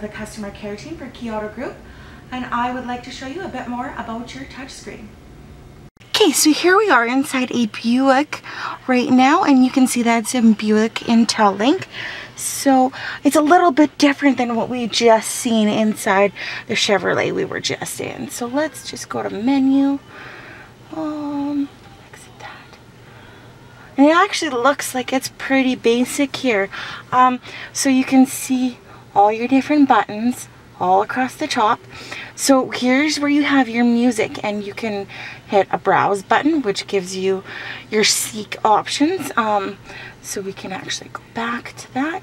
of the customer care team for Key Auto Group and I would like to show you a bit more about your touchscreen. Okay, so here we are inside a Buick right now and you can see that's a Buick IntelliLink. So it's a little bit different than what we just seen inside the Chevrolet we were just in. So let's just go to menu. Um, and it actually looks like it's pretty basic here. Um, so you can see all your different buttons all across the top. So here's where you have your music and you can hit a browse button which gives you your seek options. Um, so we can actually go back to that.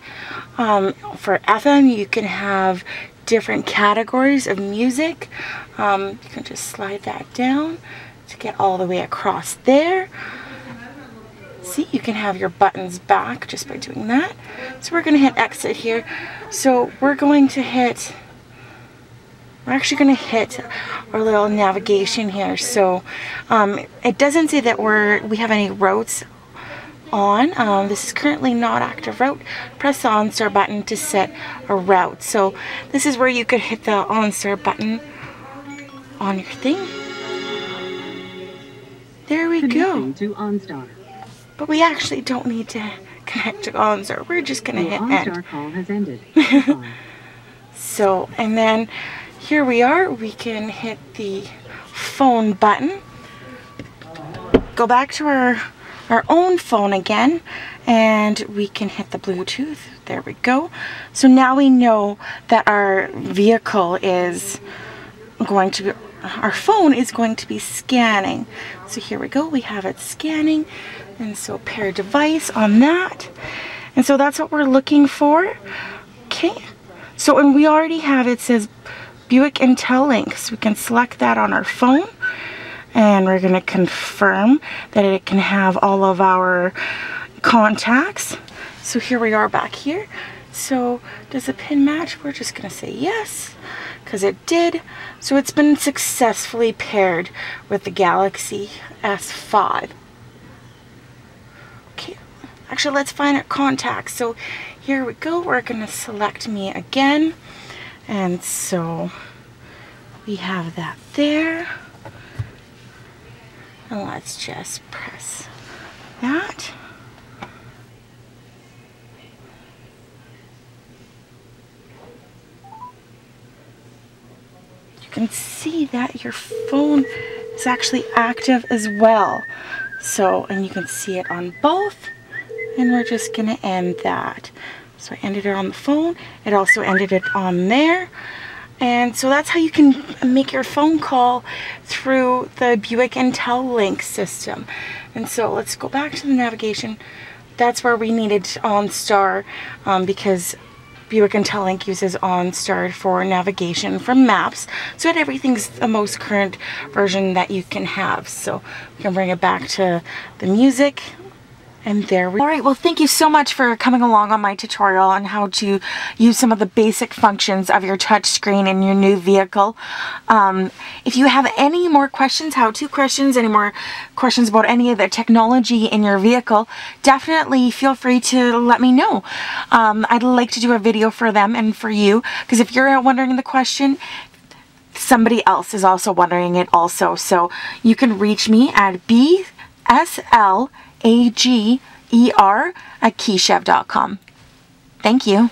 Um, for FM you can have different categories of music. Um, you can just slide that down to get all the way across there. See, you can have your buttons back just by doing that. So we're going to hit exit here. So we're going to hit, we're actually going to hit our little navigation here. So um, it doesn't say that we're, we have any routes on. Um, this is currently not active route. Press the OnStar button to set a route. So this is where you could hit the OnStar button on your thing. There we go. To OnStar. But we actually don't need to connect to OnStar. We're just going to hit OnStar end. call has ended. so, and then here we are. We can hit the phone button. Go back to our, our own phone again. And we can hit the Bluetooth. There we go. So now we know that our vehicle is going to be our phone is going to be scanning. So here we go, we have it scanning. And so pair device on that. And so that's what we're looking for. Okay, so and we already have it says Buick IntelliLink. So we can select that on our phone. And we're gonna confirm that it can have all of our contacts. So here we are back here. So does the pin match? We're just gonna say yes because it did. So it's been successfully paired with the Galaxy S5. Okay, actually let's find our contacts. So here we go. We're going to select me again. And so we have that there. And let's just press that. You can see that your phone is actually active as well. So, and you can see it on both. And we're just going to end that. So I ended it on the phone. It also ended it on there. And so that's how you can make your phone call through the Buick IntelliLink system. And so let's go back to the navigation. That's where we needed OnStar um, because Buick IntelliLink uses OnStar for navigation from maps so that everything's the most current version that you can have. So we can bring it back to the music and there we Alright, well thank you so much for coming along on my tutorial on how to use some of the basic functions of your touchscreen in your new vehicle. Um, if you have any more questions, how-to questions, any more questions about any of the technology in your vehicle, definitely feel free to let me know. Um, I'd like to do a video for them and for you, because if you're wondering the question, somebody else is also wondering it also. So you can reach me at bsl a-G-E-R at keychev.com. Thank you.